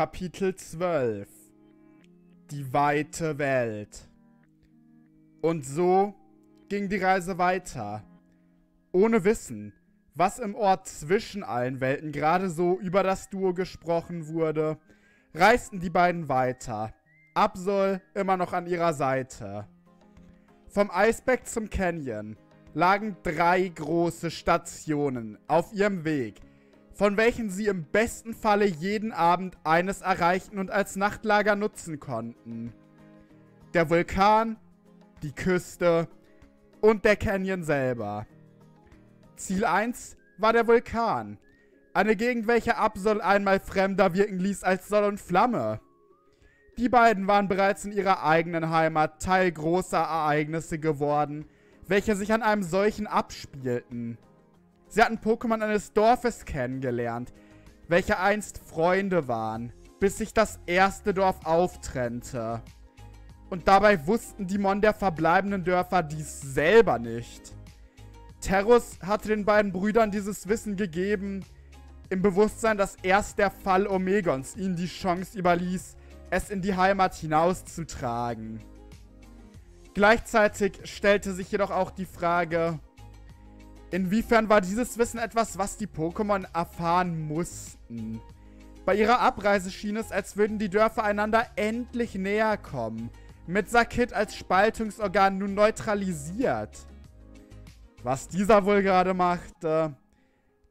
Kapitel 12 Die weite Welt Und so ging die Reise weiter. Ohne Wissen, was im Ort zwischen allen Welten gerade so über das Duo gesprochen wurde, reisten die beiden weiter. Absol immer noch an ihrer Seite. Vom Eisberg zum Canyon lagen drei große Stationen auf ihrem Weg, von welchen sie im besten Falle jeden Abend eines erreichten und als Nachtlager nutzen konnten. Der Vulkan, die Küste und der Canyon selber. Ziel 1 war der Vulkan. Eine Gegend, welche Absol einmal fremder wirken ließ als Soll und Flamme. Die beiden waren bereits in ihrer eigenen Heimat Teil großer Ereignisse geworden, welche sich an einem solchen abspielten. Sie hatten Pokémon eines Dorfes kennengelernt, welche einst Freunde waren, bis sich das erste Dorf auftrennte. Und dabei wussten die Mon der verbleibenden Dörfer dies selber nicht. Terrus hatte den beiden Brüdern dieses Wissen gegeben, im Bewusstsein, dass erst der Fall Omegons ihnen die Chance überließ, es in die Heimat hinauszutragen. Gleichzeitig stellte sich jedoch auch die Frage, inwiefern war dieses Wissen etwas, was die Pokémon erfahren mussten? Bei ihrer Abreise schien es, als würden die Dörfer einander endlich näher kommen, mit Sakit als Spaltungsorgan nun neutralisiert. Was dieser wohl gerade machte.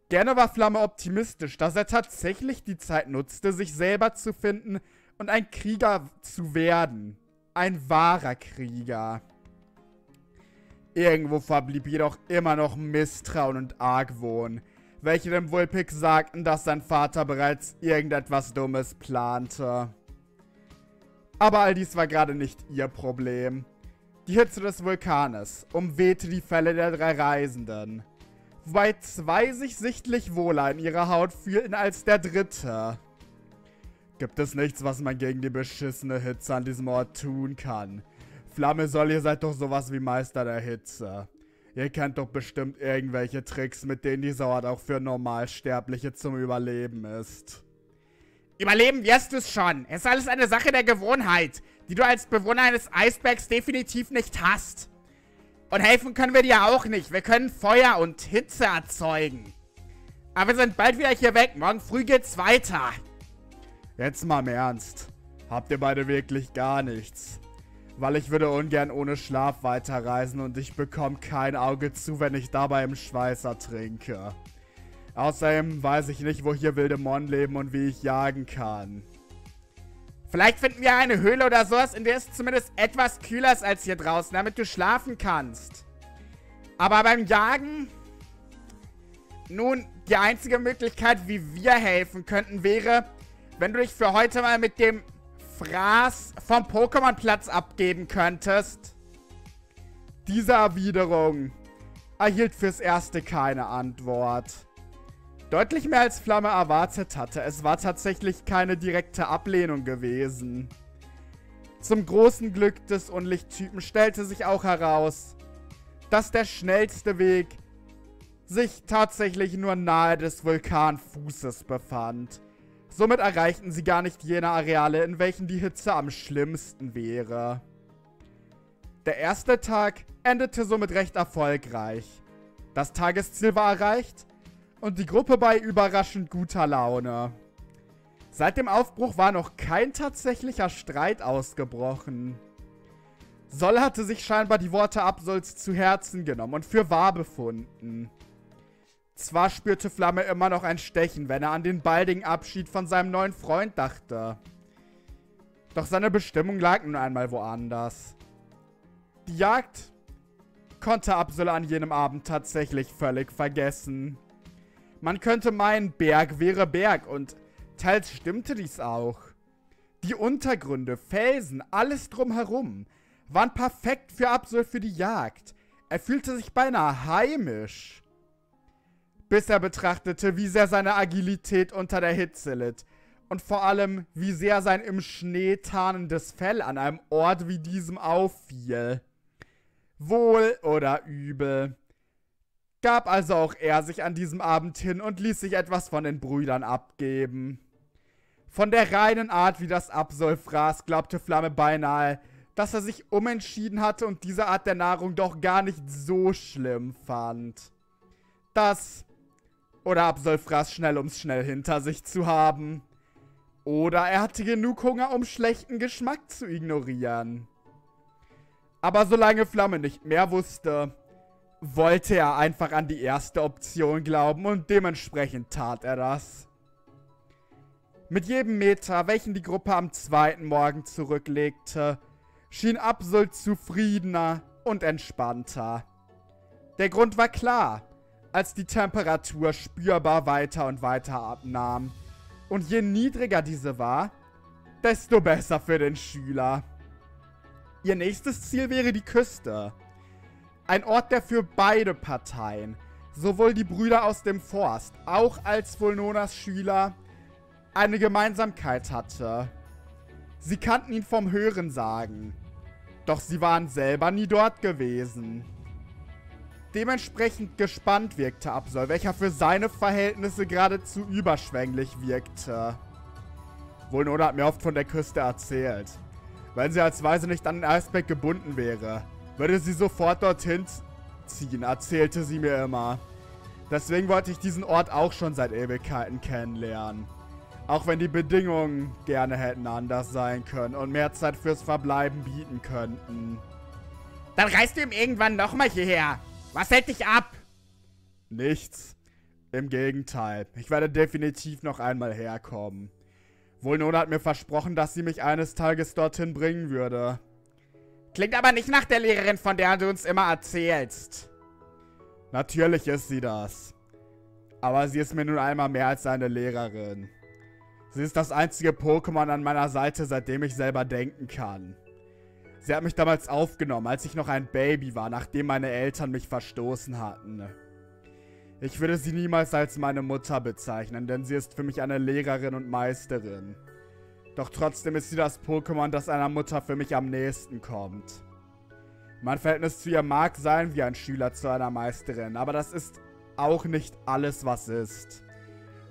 Gerne war Flamme optimistisch, dass er tatsächlich die Zeit nutzte, sich selber zu finden und ein Krieger zu werden. Ein wahrer Krieger. Irgendwo verblieb jedoch immer noch Misstrauen und Argwohn, welche dem Wulpik sagten, dass sein Vater bereits irgendetwas Dummes plante. Aber all dies war gerade nicht ihr Problem. Die Hitze des Vulkanes umwehte die Fälle der drei Reisenden. Wobei zwei sich sichtlich wohler in ihrer Haut fühlten als der dritte. Gibt es nichts, was man gegen die beschissene Hitze an diesem Ort tun kann? Flamme soll, ihr seid doch sowas wie Meister der Hitze. Ihr kennt doch bestimmt irgendwelche Tricks, mit denen dieser Ort auch für Normalsterbliche zum Überleben ist. Überleben wirst du es schon. Es ist alles eine Sache der Gewohnheit, die du als Bewohner eines Eisbergs definitiv nicht hast. Und helfen können wir dir auch nicht. Wir können Feuer und Hitze erzeugen. Aber wir sind bald wieder hier weg. Morgen früh geht's weiter. Jetzt mal im Ernst. Habt ihr beide wirklich gar nichts? Weil ich würde ungern ohne Schlaf weiterreisen und ich bekomme kein Auge zu, wenn ich dabei im Schweiß ertrinke. Außerdem weiß ich nicht, wo hier wilde Mon leben und wie ich jagen kann. Vielleicht finden wir eine Höhle oder sowas, in der es zumindest etwas kühler ist als hier draußen, damit du schlafen kannst. Aber beim Jagen... Nun, die einzige Möglichkeit, wie wir helfen könnten, wäre, wenn du dich für heute mal mit dem Fraß vom Pokémon-Platz abgeben könntest. Diese Erwiderung erhielt fürs Erste keine Antwort. Deutlich mehr als Flamme erwartet hatte. Es war tatsächlich keine direkte Ablehnung gewesen. Zum großen Glück des Unlichttypen stellte sich auch heraus, dass der schnellste Weg sich tatsächlich nur nahe des Vulkanfußes befand. Somit erreichten sie gar nicht jene Areale, in welchen die Hitze am schlimmsten wäre. Der erste Tag endete somit recht erfolgreich. Das Tagesziel war erreicht und die Gruppe bei überraschend guter Laune. Seit dem Aufbruch war noch kein tatsächlicher Streit ausgebrochen. Sol hatte sich scheinbar die Worte Absols zu Herzen genommen und für wahr befunden. Zwar spürte Flamme immer noch ein Stechen, wenn er an den baldigen Abschied von seinem neuen Freund dachte. Doch seine Bestimmung lag nun einmal woanders. Die Jagd konnte Absol an jenem Abend tatsächlich völlig vergessen. Man könnte meinen, Berg wäre Berg und teils stimmte dies auch. Die Untergründe, Felsen, alles drumherum waren perfekt für Absol für die Jagd. Er fühlte sich beinahe heimisch bis er betrachtete, wie sehr seine Agilität unter der Hitze litt. Und vor allem, wie sehr sein im Schnee tarnendes Fell an einem Ort wie diesem auffiel. Wohl oder übel. Gab also auch er sich an diesem Abend hin und ließ sich etwas von den Brüdern abgeben. Von der reinen Art, wie das Absol fraß, glaubte Flamme beinahe, dass er sich umentschieden hatte und diese Art der Nahrung doch gar nicht so schlimm fand. Das oder Absol fraß schnell, ums schnell hinter sich zu haben. Oder er hatte genug Hunger, um schlechten Geschmack zu ignorieren. Aber solange Flamme nicht mehr wusste, wollte er einfach an die erste Option glauben und dementsprechend tat er das. Mit jedem Meter, welchen die Gruppe am zweiten Morgen zurücklegte, schien Absol zufriedener und entspannter. Der Grund war klar, als die Temperatur spürbar weiter und weiter abnahm. Und je niedriger diese war, desto besser für den Schüler. Ihr nächstes Ziel wäre die Küste. Ein Ort, der für beide Parteien, sowohl die Brüder aus dem Forst, auch als Volnonas Schüler, eine Gemeinsamkeit hatte. Sie kannten ihn vom Hörensagen. Doch sie waren selber nie dort gewesen. Dementsprechend gespannt wirkte Absol, welcher für seine Verhältnisse geradezu überschwänglich wirkte. Volnona hat mir oft von der Küste erzählt. Wenn sie als Weise nicht an den Eisberg gebunden wäre, würde sie sofort dorthin ziehen, erzählte sie mir immer. Deswegen wollte ich diesen Ort auch schon seit Ewigkeiten kennenlernen. Auch wenn die Bedingungen gerne hätten anders sein können und mehr Zeit fürs Verbleiben bieten könnten. Dann reist du ihm irgendwann nochmal hierher. Was hält dich ab? Nichts. Im Gegenteil. Ich werde definitiv noch einmal herkommen. Wohlnona hat mir versprochen, dass sie mich eines Tages dorthin bringen würde. Klingt aber nicht nach der Lehrerin, von der du uns immer erzählst. Natürlich ist sie das. Aber sie ist mir nun einmal mehr als eine Lehrerin. Sie ist das einzige Pokémon an meiner Seite, seitdem ich selber denken kann. Sie hat mich damals aufgenommen, als ich noch ein Baby war, nachdem meine Eltern mich verstoßen hatten. Ich würde sie niemals als meine Mutter bezeichnen, denn sie ist für mich eine Lehrerin und Meisterin. Doch trotzdem ist sie das Pokémon, das einer Mutter für mich am nächsten kommt. Mein Verhältnis zu ihr mag sein wie ein Schüler zu einer Meisterin, aber das ist auch nicht alles, was ist.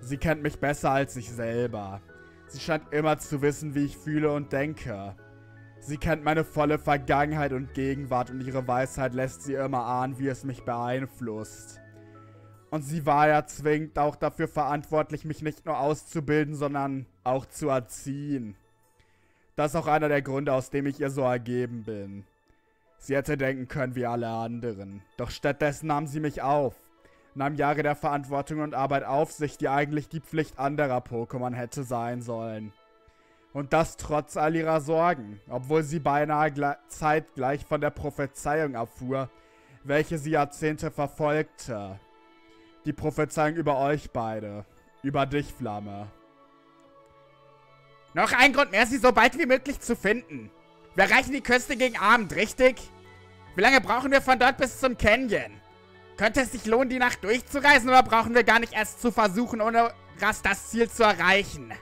Sie kennt mich besser als ich selber. Sie scheint immer zu wissen, wie ich fühle und denke. Sie kennt meine volle Vergangenheit und Gegenwart und ihre Weisheit lässt sie immer ahnen, wie es mich beeinflusst. Und sie war ja zwingend auch dafür verantwortlich, mich nicht nur auszubilden, sondern auch zu erziehen. Das ist auch einer der Gründe, aus dem ich ihr so ergeben bin. Sie hätte denken können wie alle anderen. Doch stattdessen nahm sie mich auf. Nahm Jahre der Verantwortung und Arbeit auf sich, die eigentlich die Pflicht anderer Pokémon hätte sein sollen. Und das trotz all ihrer Sorgen, obwohl sie beinahe zeitgleich von der Prophezeiung erfuhr, welche sie Jahrzehnte verfolgte. Die Prophezeiung über euch beide. Über dich, Flamme. Noch ein Grund mehr, sie so bald wie möglich zu finden. Wir erreichen die Küste gegen Abend, richtig? Wie lange brauchen wir von dort bis zum Canyon? Könnte es sich lohnen, die Nacht durchzureisen oder brauchen wir gar nicht erst zu versuchen, ohne Rast das Ziel zu erreichen?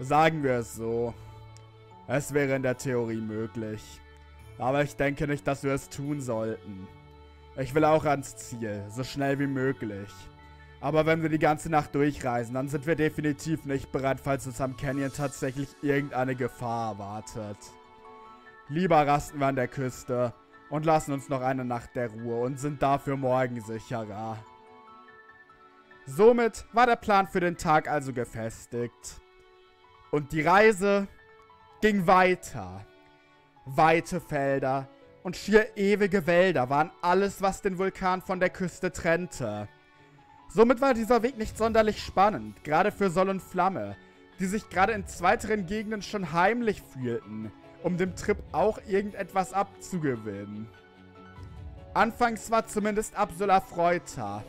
Sagen wir es so. Es wäre in der Theorie möglich. Aber ich denke nicht, dass wir es tun sollten. Ich will auch ans Ziel, so schnell wie möglich. Aber wenn wir die ganze Nacht durchreisen, dann sind wir definitiv nicht bereit, falls uns am Canyon tatsächlich irgendeine Gefahr erwartet. Lieber rasten wir an der Küste und lassen uns noch eine Nacht der Ruhe und sind dafür morgen sicherer. Somit war der Plan für den Tag also gefestigt. Und die Reise ging weiter. Weite Felder und schier ewige Wälder waren alles, was den Vulkan von der Küste trennte. Somit war dieser Weg nicht sonderlich spannend, gerade für Soll und Flamme, die sich gerade in zweiteren Gegenden schon heimlich fühlten, um dem Trip auch irgendetwas abzugewinnen. Anfangs war zumindest Absola Freuter.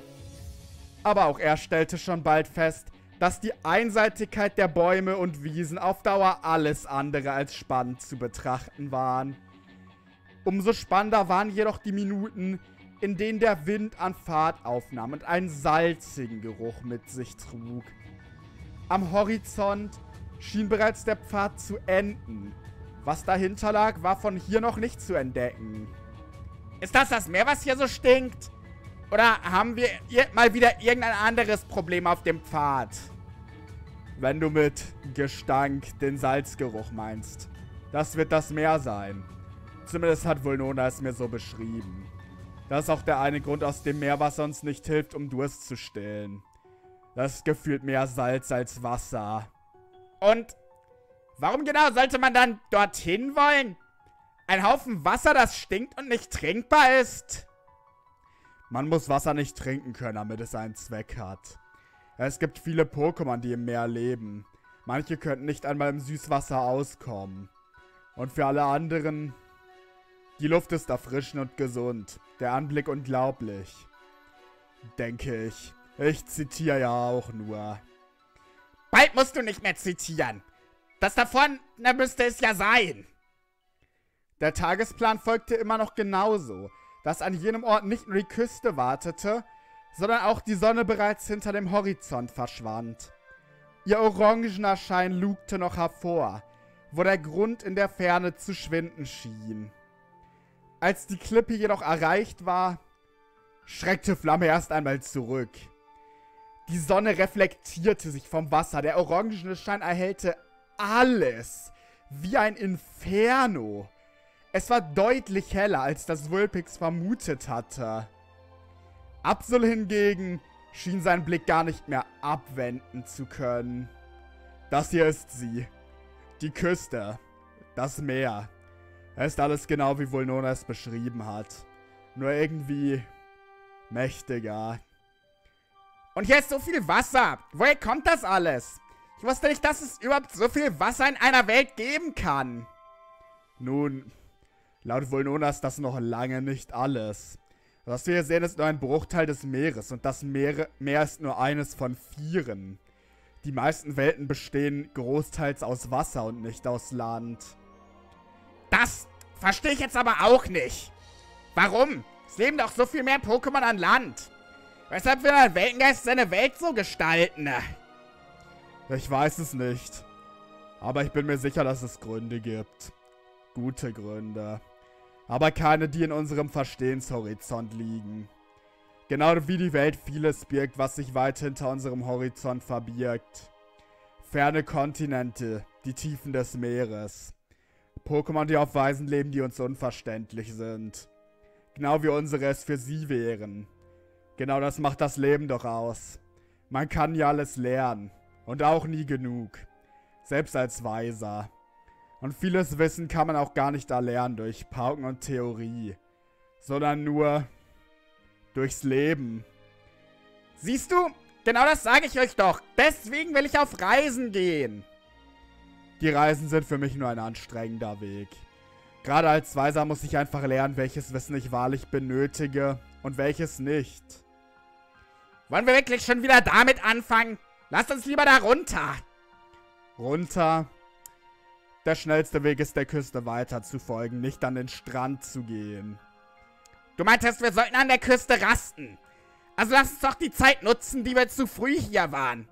Aber auch er stellte schon bald fest, dass die Einseitigkeit der Bäume und Wiesen auf Dauer alles andere als spannend zu betrachten waren. Umso spannender waren jedoch die Minuten, in denen der Wind an Fahrt aufnahm und einen salzigen Geruch mit sich trug. Am Horizont schien bereits der Pfad zu enden. Was dahinter lag, war von hier noch nicht zu entdecken. Ist das das Meer, was hier so stinkt? Oder haben wir mal wieder irgendein anderes Problem auf dem Pfad? Wenn du mit Gestank den Salzgeruch meinst. Das wird das Meer sein. Zumindest hat Vulnona es mir so beschrieben. Das ist auch der eine Grund, aus dem Meerwasser uns nicht hilft, um Durst zu stillen. Das ist gefühlt mehr Salz als Wasser. Und warum genau sollte man dann dorthin wollen? Ein Haufen Wasser, das stinkt und nicht trinkbar ist? Man muss Wasser nicht trinken können, damit es einen Zweck hat. Es gibt viele Pokémon, die im Meer leben. Manche könnten nicht einmal im Süßwasser auskommen. Und für alle anderen, die Luft ist erfrischend und gesund. Der Anblick unglaublich. Denke ich. Ich zitiere ja auch nur. Bald musst du nicht mehr zitieren. Das davon, da müsste es ja sein. Der Tagesplan folgte immer noch genauso, dass an jenem Ort nicht nur die Küste wartete, sondern auch die Sonne bereits hinter dem Horizont verschwand. Ihr orangener Schein lugte noch hervor, wo der Grund in der Ferne zu schwinden schien. Als die Klippe jedoch erreicht war, schreckte Flamme erst einmal zurück. Die Sonne reflektierte sich vom Wasser. Der orangene Schein erhellte alles. Wie ein Inferno. Es war deutlich heller, als das Vulpix vermutet hatte. Absol hingegen schien seinen Blick gar nicht mehr abwenden zu können. Das hier ist sie. Die Küste. Das Meer. Es ist alles genau wie Vulnona es beschrieben hat. Nur irgendwie mächtiger. Und hier ist so viel Wasser. Woher kommt das alles? Ich wusste nicht, dass es überhaupt so viel Wasser in einer Welt geben kann. Nun, laut Vulnona ist das noch lange nicht alles. Was wir hier sehen, ist nur ein Bruchteil des Meeres und das Meer, Meer ist nur eines von vieren. Die meisten Welten bestehen großteils aus Wasser und nicht aus Land. Das verstehe ich jetzt aber auch nicht. Warum? Es leben doch so viel mehr Pokémon an Land. Weshalb will ein Weltengeist seine Welt so gestalten? Ich weiß es nicht. Aber ich bin mir sicher, dass es Gründe gibt. Gute Gründe. Aber keine, die in unserem Verstehenshorizont liegen. Genau wie die Welt vieles birgt, was sich weit hinter unserem Horizont verbirgt. Ferne Kontinente, die Tiefen des Meeres. Pokémon, die auf Weisen leben, die uns unverständlich sind. Genau wie unsere es für sie wären. Genau das macht das Leben doch aus. Man kann ja alles lernen. Und auch nie genug. Selbst als Weiser. Und vieles Wissen kann man auch gar nicht erlernen durch Pauken und Theorie. Sondern nur durchs Leben. Siehst du? Genau das sage ich euch doch. Deswegen will ich auf Reisen gehen. Die Reisen sind für mich nur ein anstrengender Weg. Gerade als Weiser muss ich einfach lernen, welches Wissen ich wahrlich benötige und welches nicht. Wollen wir wirklich schon wieder damit anfangen? Lasst uns lieber da runter. Runter? Der schnellste Weg ist der Küste weiter zu folgen, nicht an den Strand zu gehen. Du meintest, wir sollten an der Küste rasten. Also lass uns doch die Zeit nutzen, die wir zu früh hier waren.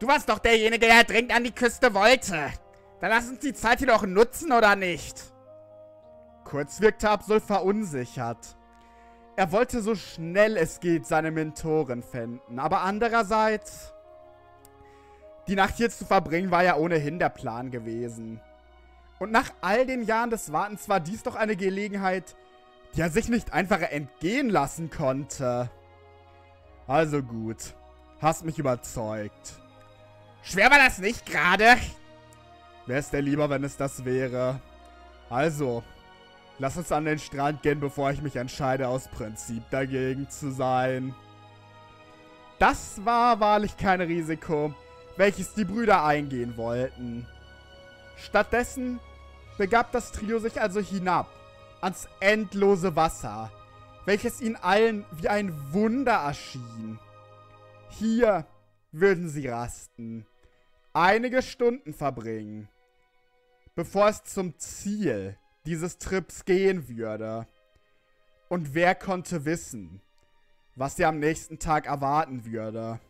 Du warst doch derjenige, der dringend an die Küste wollte. Dann lass uns die Zeit hier doch nutzen, oder nicht? Kurz wirkte Absol verunsichert. Er wollte so schnell es geht seine Mentorin finden, aber andererseits... Die Nacht hier zu verbringen war ja ohnehin der Plan gewesen. Und nach all den Jahren des Wartens war dies doch eine Gelegenheit, die er sich nicht einfach entgehen lassen konnte. Also gut. Hast mich überzeugt. Schwer war das nicht gerade? Wäre es dir lieber, wenn es das wäre. Also, Lass uns an den Strand gehen, bevor ich mich entscheide, aus Prinzip dagegen zu sein. Das war wahrlich kein Risiko, welches die Brüder eingehen wollten. Stattdessen begab das Trio sich also hinab, ans endlose Wasser, welches ihnen allen wie ein Wunder erschien. Hier würden sie rasten, einige Stunden verbringen, bevor es zum Ziel dieses Trips gehen würde. Und wer konnte wissen, was sie am nächsten Tag erwarten würde?